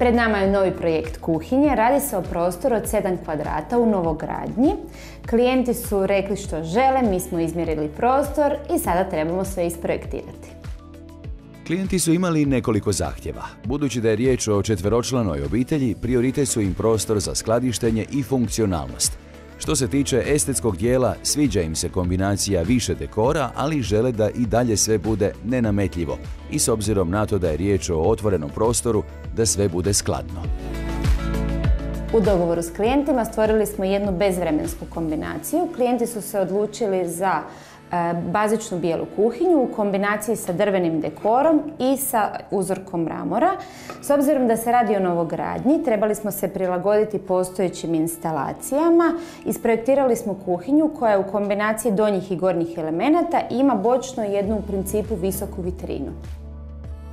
Pred nama je novi projekt kuhinje. Radi se o prostoru od 7 kvadrata u novogradnji. Klijenti su rekli što žele, mi smo izmjerili prostor i sada trebamo sve isprojektirati. Klijenti su imali nekoliko zahtjeva. Budući da je riječ o četveročlanoj obitelji, prioritet su im prostor za skladištenje i funkcionalnost. Što se tiče estetskog dijela, sviđa im se kombinacija više dekora, ali žele da i dalje sve bude nenametljivo i s obzirom na to da je riječ o otvorenom prostoru, da sve bude skladno. U dogovoru s klijentima stvorili smo jednu bezvremensku kombinaciju. Klijenti su se odlučili za bazičnu bijelu kuhinju u kombinaciji sa drvenim dekorom i sa uzorkom mramora. S obzirom da se radi o novogradnji, trebali smo se prilagoditi postojećim instalacijama. Isprojektirali smo kuhinju koja u kombinaciji donjih i gornjih elemenata ima bočno jednu u principu visoku vitrinu.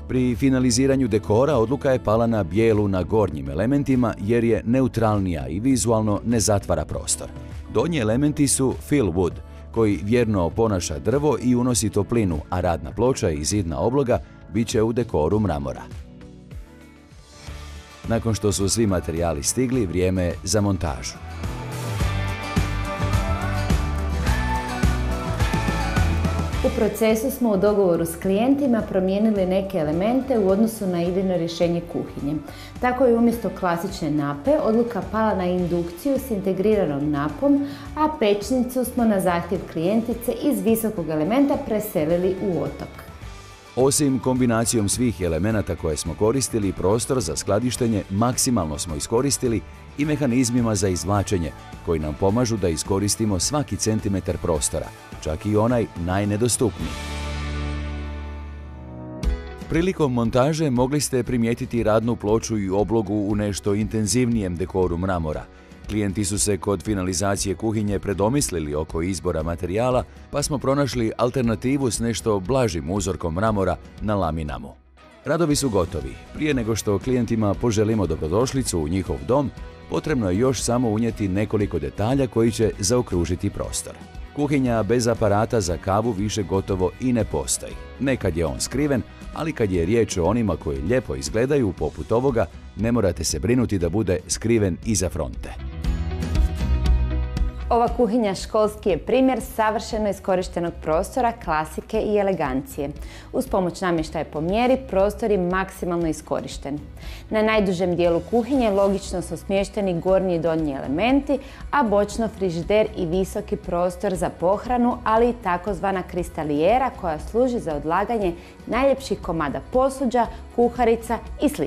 Pri finaliziranju dekora odluka je pala na bijelu na gornjim elementima jer je neutralnija i vizualno ne zatvara prostor. Donji elementi su fill wood, koji vjerno oponaša drvo i unosi toplinu, a radna ploča i zidna obloga bit će u dekoru mramora. Nakon što su svi materijali stigli, vrijeme je za montažu. U procesu smo u dogovoru s klijentima promijenili neke elemente u odnosu na idejno rješenje kuhinje. Tako je umjesto klasične nape odluka pala na indukciju s integriranom napom, a pečnicu smo na zahtjev klijentice iz visokog elementa preselili u otok. Osim kombinacijom svih elemenata koje smo koristili, prostor za skladištenje maksimalno smo iskoristili i mehanizmima za izvlačenje koji nam pomažu da iskoristimo svaki centimetar prostora, čak i onaj najnedostupniji. Prilikom montaže mogli ste primijetiti radnu ploču i oblogu u nešto intenzivnijem dekoru mramora. Klijenti su se kod finalizacije kuhinje predomislili oko izbora materijala, pa smo pronašli alternativu s nešto blažim uzorkom mramora na laminamu. Radovi su gotovi. Prije nego što klijentima poželimo dobrodošlicu u njihov dom, potrebno je još samo unijeti nekoliko detalja koji će zaokružiti prostor. Kuhinja bez aparata za kavu više gotovo i ne postoji. Nekad je on skriven, ali kad je riječ o onima koji lijepo izgledaju poput ovoga, ne morate se brinuti da bude skriven iza fronte. Ova kuhinja školski je primjer savršeno iskorištenog prostora, klasike i elegancije. Uz pomoć namještaja po mjeri, prostor je maksimalno iskorišten. Na najdužem dijelu kuhinje logično su smješteni gornji i donji elementi, a bočno frižider i visoki prostor za pohranu, ali i takozvana kristalijera koja služi za odlaganje najljepših komada posuđa, kuharica i sl.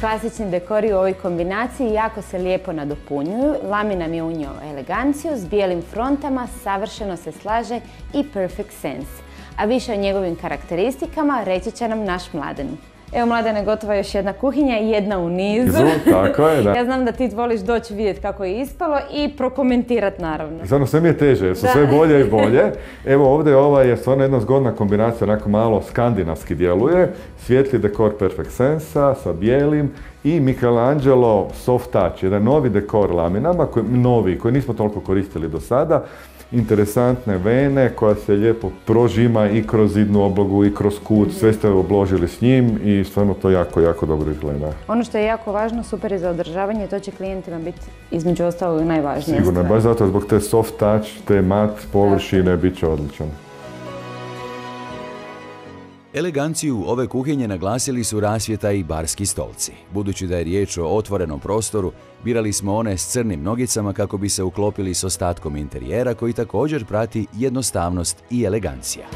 Klasični dekori u ovoj kombinaciji jako se lijepo nadopunjuju. Lami nam je unio eleganciju s bijelim frontama, savršeno se slaže i perfect sense. A više o njegovim karakteristikama reći će nam naš mladen. Evo Mladene, gotova još jedna kuhinja i jedna u nizu. tako je, da. ja znam da ti voliš doći vidjeti kako je ispalo i prokomentirati naravno. Stvarno sve mi je teže, jer su sve bolje i bolje. Evo ovdje ova je stvarno jedna zgodna kombinacija, onako malo skandinavski djeluje. Svijetli dekor Perfect Sensa sa bijelim i Michelangelo Soft Touch, jedan novi dekor laminama, koji, novi, koji nismo toliko koristili do sada interesantne vene koja se lijepo prožima i kroz zidnu oblogu i kroz kut, sve ste obložili s njim i stvarno to jako, jako dobro izgleda. Ono što je jako važno, super je za održavanje, to će klijentima biti između ostalog najvažnije Sigurno, baš zato zbog te soft touch, te mat površine, bit će odličan. Eleganciju ove kuhinje naglasili su rasvjeta i barski stolci. Budući da je riječ o otvorenom prostoru, birali smo one s crnim nogicama kako bi se uklopili s ostatkom interijera koji također prati jednostavnost i elegancija.